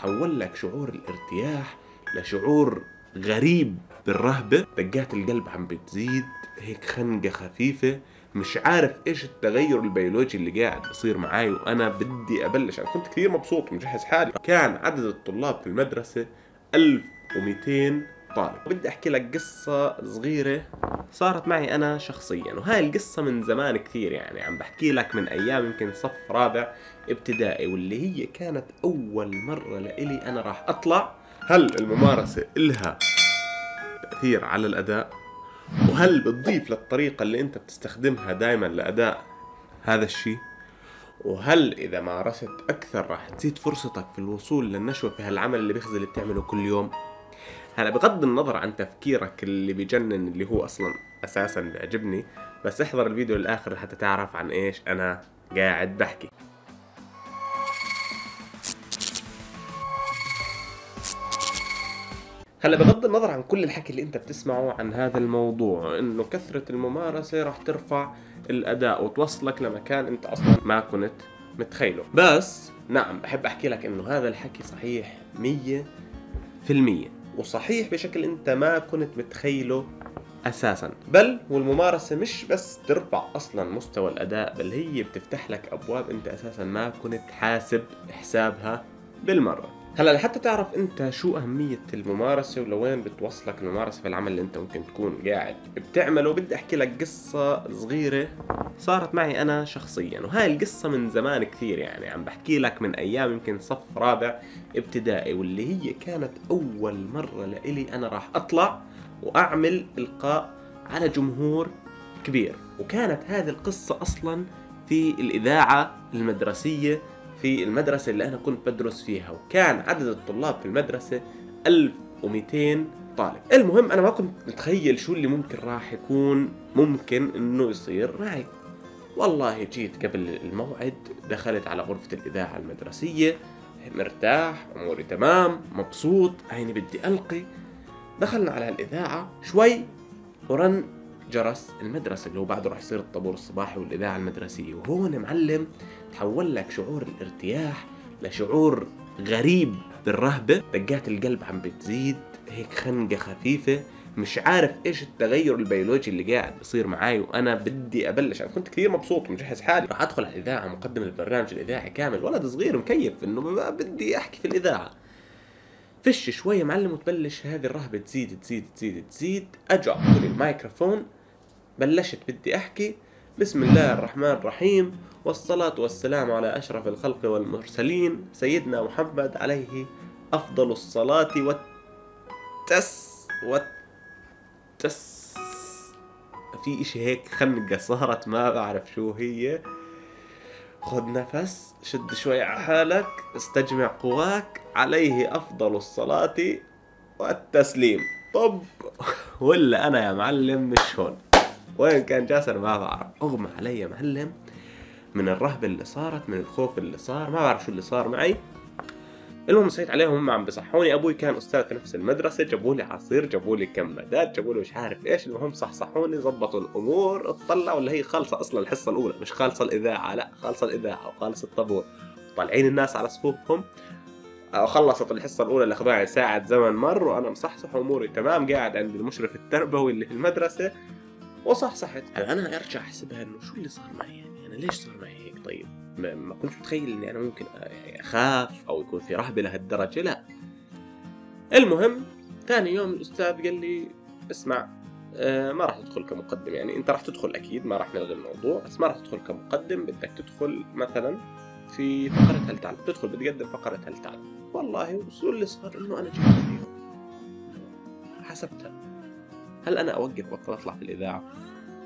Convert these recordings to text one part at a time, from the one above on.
تحول لك شعور الارتياح لشعور غريب بالرهبة. دقات القلب عم بتزيد هيك خنقة خفيفة. مش عارف إيش التغير البيولوجي اللي قاعد بصير معاي وأنا بدي أبلش. أنا كنت كثير مبسوط ومجهز حالي. كان عدد الطلاب في المدرسة 1200 طالب. بدي أحكي لك قصة صغيرة صارت معي أنا شخصيا وهاي القصة من زمان كثير يعني عم بحكي لك من أيام يمكن صف رابع ابتدائي واللي هي كانت أول مرة لإلي أنا راح أطلع هل الممارسة إلها تأثير على الأداء؟ وهل بتضيف للطريقة اللي أنت بتستخدمها دائما لأداء هذا الشيء؟ وهل إذا مارست أكثر راح تزيد فرصتك في الوصول للنشوة في هالعمل اللي بيخزي اللي بتعمله كل يوم؟ هلا بغض النظر عن تفكيرك اللي بيجنن اللي هو أصلا أساسا بيعجبني بس احضر الفيديو الآخر حتى تعرف عن إيش أنا قاعد بحكي. هلا بغض النظر عن كل الحكي اللي أنت بتسمعه عن هذا الموضوع إنه كثرة الممارسة راح ترفع الأداء وتوصلك لمكان أنت أصلا ما كنت متخيله. بس نعم بحب أحكي لك إنه هذا الحكي صحيح مية في المية. وصحيح بشكل انت ما كنت متخيله أساسا. بل والممارسة مش بس ترفع أصلا مستوى الأداء بل هي بتفتح لك أبواب انت أساسا ما كنت حاسب حسابها بالمرة. هلا لحتى تعرف انت شو أهمية الممارسة ولوين بتوصلك الممارسة في العمل اللي انت ممكن تكون قاعد بتعمله بدي أحكي لك قصة صغيرة صارت معي أنا شخصيا وهاي القصة من زمان كثير يعني عم بحكي لك من أيام يمكن صف رابع ابتدائي واللي هي كانت أول مرة لإلي أنا راح أطلع وأعمل إلقاء على جمهور كبير وكانت هذه القصة أصلا في الإذاعة المدرسية في المدرسة اللي أنا كنت بدرس فيها وكان عدد الطلاب في المدرسة 1200 طالب. المهم أنا ما كنت متخيل شو اللي ممكن راح يكون ممكن إنه يصير معي. والله جيت قبل الموعد دخلت على غرفة الإذاعة المدرسية مرتاح أموري تمام مبسوط عيني بدي ألقي. دخلنا على الإذاعة شوي ورن جرس المدرسة اللي هو بعده راح يصير الطابور الصباحي والإذاعة المدرسية. وهون معلم تحول لك شعور الارتياح لشعور غريب بالرهبة. دقات القلب عم بتزيد هيك خنقة خفيفة. مش عارف إيش التغير البيولوجي اللي قاعد بصير معي وأنا بدي أبلش. أنا كنت كثير مبسوط ومجهز حالي. راح أدخل على الإذاعة مقدم البرنامج الإذاعي كامل. ولد صغير مكيف إنه بدي أحكي في الإذاعة. فش شوية معلم وتبلش. هذه الرهبة تزيد تزيد تزيد تزيد. اجى أعطوني الميكروفون. بلشت بدي أحكي بسم الله الرحمن الرحيم والصلاة والسلام على أشرف الخلق والمرسلين سيدنا محمد عليه أفضل الصلاة والتس والتس في إشي هيك خنقة صارت ما بعرف شو هي. خذ نفس شد شوي على حالك استجمع قواك عليه أفضل الصلاة والتسليم. طب ولا أنا يا معلم مش هون. وين كان جاسر ما بعرف. أغمى علي معلم من الرهبة اللي صارت من الخوف اللي صار ما بعرف شو اللي صار معي. المهم صحيت عليهم هم عم بصحوني. أبوي كان أستاذ في نفس المدرسة جابوا لي عصير جابوا لي كمادات جابوا لي مش عارف إيش. المهم صحصحوني زبطوا الأمور اطلعوا اللي هي خالصة أصلا الحصة الأولى. مش خالصة الإذاعة لا خالصة الإذاعة وخالص الطابور. طالعين الناس على صفوفهم. خلصت الحصة الأولى اللي ساعة زمن مر وأنا مصحصح وأموري تمام. قاعد عند المشرف التربوي اللي في المدرسة. وصحصحت أنا أرجع أحسبها إنه شو اللي صار معي يعني؟ أنا ليش صار معي هيك؟ طيب ما, ما كنت متخيل إني أنا ممكن يعني أخاف أو يكون في رهبة لهالدرجة لا. المهم ثاني يوم الأستاذ قال لي اسمع آه ما راح تدخل كمقدم. يعني أنت راح تدخل أكيد ما راح نلغي الموضوع بس ما راح تدخل كمقدم بدك تدخل مثلا في فقرة هل تعلم تدخل بتقدم فقرة هل تعلم والله اللي صار؟ إنه أنا جيت حسبتها. هل أنا أوقف وقت أطلع في الإذاعة؟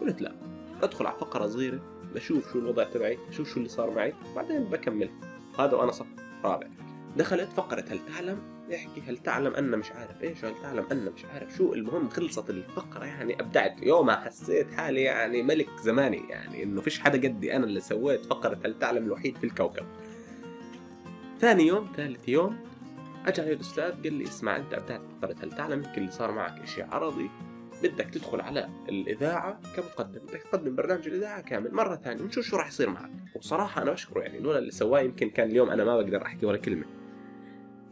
قلت لا. أدخل على فقرة صغيرة بشوف شو الوضع تبعي بشوف شو اللي صار معي بعدين بكمل. هذا وأنا صف رابع. دخلت فقرة هل تعلم؟ يحكي هل تعلم أن مش عارف إيش هل تعلم أن مش عارف شو؟ المهم خلصت الفقرة يعني أبدعت. يومها حسيت حالي يعني ملك زماني يعني إنه فيش حدا قدي. أنا اللي سويت فقرة هل تعلم الوحيد في الكوكب. ثاني يوم ثالث يوم اجى علي الاستاذ قال لي اسمع أنت أبدعت فقرة هل تعلم؟ يمكن اللي صار معك شيء عرضي. بدك تدخل على الإذاعة كمقدم بدك تقدم برنامج الإذاعة كامل مرة ثانية ونشوف شو راح يصير معك. وصراحة أنا بشكره يعني لولا اللي سواه يمكن كان اليوم أنا ما بقدر أحكي ولا كلمة.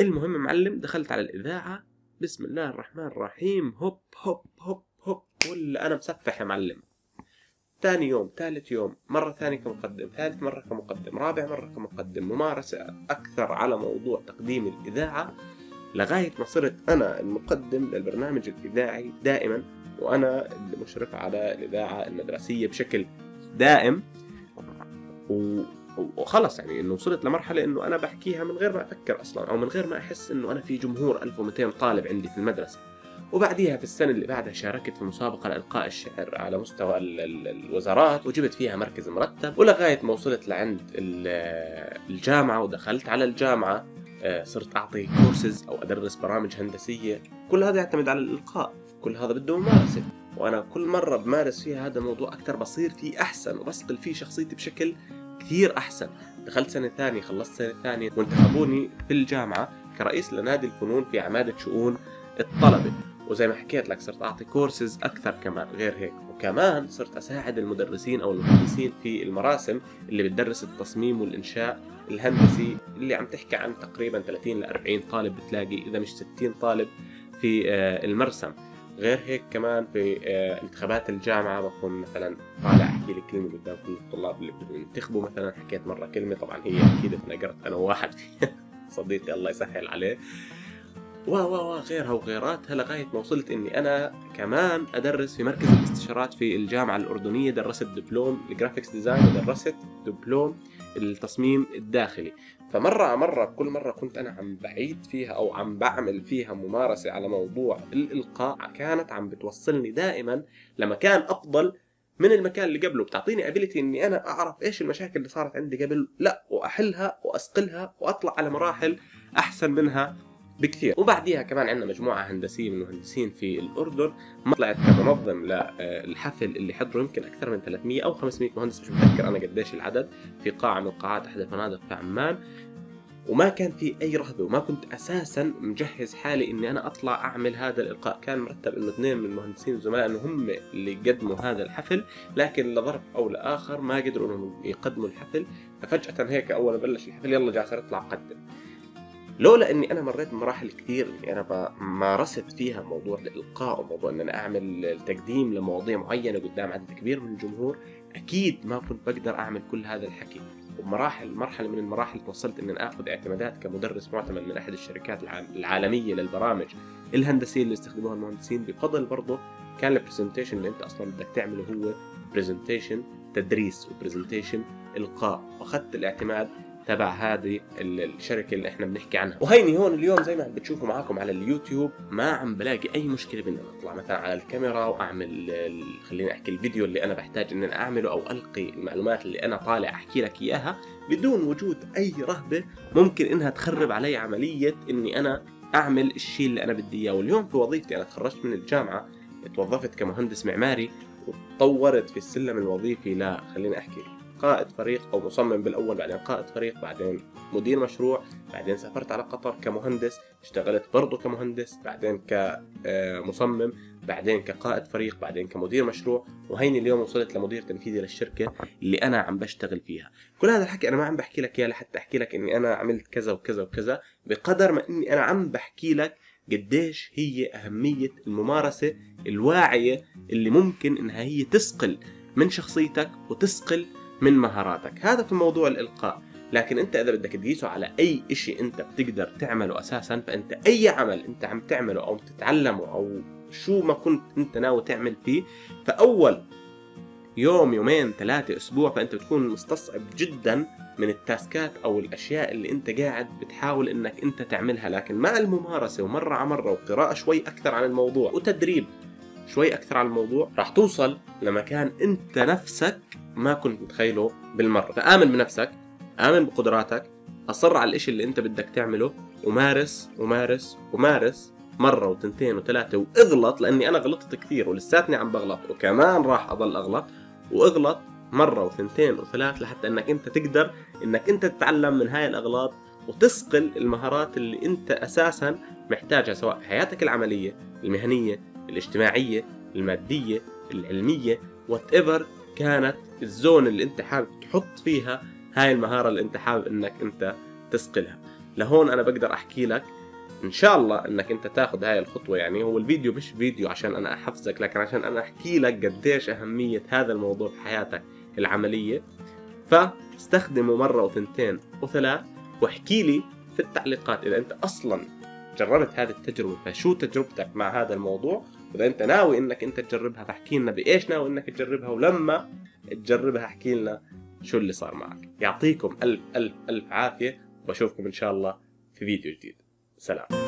المهم معلم دخلت على الإذاعة بسم الله الرحمن الرحيم هوب هوب هوب هوب ولا أنا مسفح يا معلم. ثاني يوم ثالث يوم مرة ثانية كمقدم ثالث مرة كمقدم رابع مرة كمقدم ممارسة أكثر على موضوع تقديم الإذاعة لغاية ما صرت أنا المقدم للبرنامج الإذاعي دائما. وأنا المشرف على الإذاعة المدرسية بشكل دائم. و... وخلص يعني إنه وصلت لمرحلة إنه أنا بحكيها من غير ما أفكر أصلا أو من غير ما أحس إنه أنا في جمهور 1200 طالب عندي في المدرسة. وبعديها في السنة اللي بعدها شاركت في مسابقة لإلقاء الشعر على مستوى ال ال الوزارات وجبت فيها مركز مرتب. ولغاية ما وصلت لعند الجامعة ودخلت على الجامعة آه، صرت أعطي كورسز أو أدرس برامج هندسية. كل هذا يعتمد على الإلقاء. كل هذا بده ممارسة. وأنا كل مرة بمارس فيها هذا الموضوع أكثر بصير فيه أحسن وبصقل فيه شخصيتي بشكل كثير أحسن. دخلت سنة ثانية خلصت سنة ثانية وانتخبوني في الجامعة كرئيس لنادي الفنون في عمادة شؤون الطلبة. وزي ما حكيت لك صرت أعطي كورسز أكثر كمان غير هيك. وكمان صرت أساعد المدرسين أو المهندسين في المراسم اللي بتدرس التصميم والإنشاء الهندسي اللي عم تحكي عن تقريبا 30 ل 40 طالب بتلاقي إذا مش 60 طالب في آه، المرسم. غير هيك كمان في آه، انتخابات الجامعة بكون مثلا طالع أحكي لي كلمة قدام كل الطلاب اللي بينتخبوا مثلا حكيت مرة كلمة طبعا هي أكيد تنقرت أنا وواحد صديقي الله يسهل عليه. و و غيرها وغيراتها لغاية ما وصلت إني أنا كمان أدرس في مركز الاستشارات في الجامعة الأردنية درست دبلوم ال graphics design ودرست دبلوم التصميم الداخلي. فمرة مرة كل مرة كنت أنا عم بعيد فيها أو عم بعمل فيها ممارسة على موضوع الإلقاء كانت عم بتوصلني دائما لمكان أفضل من المكان اللي قبله. بتعطيني ابيلتي إني أنا أعرف إيش المشاكل اللي صارت عندي قبل لا وأحلها واسقلها وأطلع على مراحل أحسن منها. بكثير. وبعديها كمان عندنا مجموعة هندسية من المهندسين في الأردن طلعت كمنظم للحفل اللي حضروا يمكن أكثر من 300 أو 500 مهندس مش متذكر أنا قديش العدد في قاعة من قاعات أحد الفنادق في عمان. وما كان في أي رهبة وما كنت أساسا مجهز حالي إني أنا أطلع أعمل هذا الإلقاء. كان مرتب إنه اثنين من المهندسين زملاء إنه هم اللي قدموا هذا الحفل لكن لظرف أو لآخر ما قدروا إنهم يقدموا الحفل. ففجأة هيك أول ما بلش الحفل يلا جاسر اطلع قدم. لولا إني أنا مريت بمراحل كثير إني أنا مارست فيها موضوع الإلقاء وموضوع إن أنا أعمل تقديم لمواضيع معينة قدام عدد كبير من الجمهور أكيد ما كنت بقدر أعمل كل هذا الحكي. ومراحل مرحلة من المراحل توصلت ان أنا آخذ اعتمادات كمدرس معتمد من أحد الشركات العالمية للبرامج الهندسية اللي يستخدموها المهندسين. بفضل برضه كان ال presentation اللي أنت أصلا بدك تعمله هو presentation تدريس و presentation إلقاء. وأخذت الاعتماد تبع هذه الشركة اللي إحنا بنحكي عنها. وهيني هون اليوم زي ما بتشوفوا معاكم على اليوتيوب ما عم بلاقي أي مشكلة بإني أطلع مثلا على الكاميرا وأعمل خليني أحكي الفيديو اللي أنا بحتاج ان أعمله أو ألقي المعلومات اللي أنا طالع أحكي لك إياها بدون وجود أي رهبة ممكن إنها تخرب علي عملية إني أنا أعمل الشيء اللي أنا بدي إياه. واليوم في وظيفتي أنا تخرجت من الجامعة توظفت كمهندس معماري وتطورت في السلم الوظيفي لا خليني أحكي قائد فريق أو مصمم بالأول بعدين قائد فريق بعدين مدير مشروع بعدين سافرت على قطر كمهندس اشتغلت برضه كمهندس بعدين كمصمم بعدين كقائد فريق بعدين كمدير مشروع وهيني اليوم وصلت لمدير تنفيذي للشركة اللي أنا عم بشتغل فيها. كل هذا الحكي أنا ما عم بحكي لك إياه لحتى أحكي لك إني أنا عملت كذا وكذا وكذا بقدر ما إني أنا عم بحكي لك قديش هي أهمية الممارسة الواعية اللي ممكن إنها هي تسقل من شخصيتك وتسقل من مهاراتك. هذا في موضوع الإلقاء. لكن أنت إذا بدك تقيسه على أي شيء أنت بتقدر تعمله أساسا فأنت أي عمل أنت عم تعمله أو تتعلمه أو شو ما كنت أنت ناوي تعمل فيه فأول يوم يومين ثلاثة أسبوع فأنت بتكون مستصعب جدا من التاسكات أو الأشياء اللي أنت قاعد بتحاول إنك أنت تعملها. لكن مع الممارسة ومرة على مرة وقراءة شوي أكثر عن الموضوع وتدريب شوي أكثر عن الموضوع راح توصل لمكان أنت نفسك ما كنت متخيله بالمرة. فآمن بنفسك آمن بقدراتك أصر على الإشي اللي أنت بدك تعمله ومارس ومارس ومارس مرة وتنتين وثلاثة واغلط لأني أنا غلطت كثير ولساتني عم بغلط وكمان راح أضل أغلط واغلط مرة وثنتين وثلاث لحتى إنك أنت تقدر إنك أنت تتعلم من هاي الأغلاط وتصقل المهارات اللي أنت أساسا محتاجها سواء في حياتك العملية المهنية الاجتماعية المادية العلمية whatever كانت ال zone اللي أنت حابب تحط فيها هاي المهارة اللي أنت حابب إنك أنت تسقلها لهون أنا بقدر أحكي لك إن شاء الله إنك أنت تاخذ هاي الخطوة يعني هو الفيديو مش فيديو عشان أنا أحفزك لكن عشان أنا أحكي لك قديش أهمية هذا الموضوع في حياتك العملية. فاستخدمه مرة وثنتين وثلاث واحكي لي في التعليقات إذا أنت أصلا جربت هذه التجربة فشو تجربتك مع هذا الموضوع؟ واذا انت ناوي انك انت تجربها فاحكي لنا بإيش ناوي انك تجربها؟ ولما تجربها احكي لنا شو اللي صار معك. يعطيكم ألف ألف ألف عافية وأشوفكم إن شاء الله في فيديو جديد. سلام.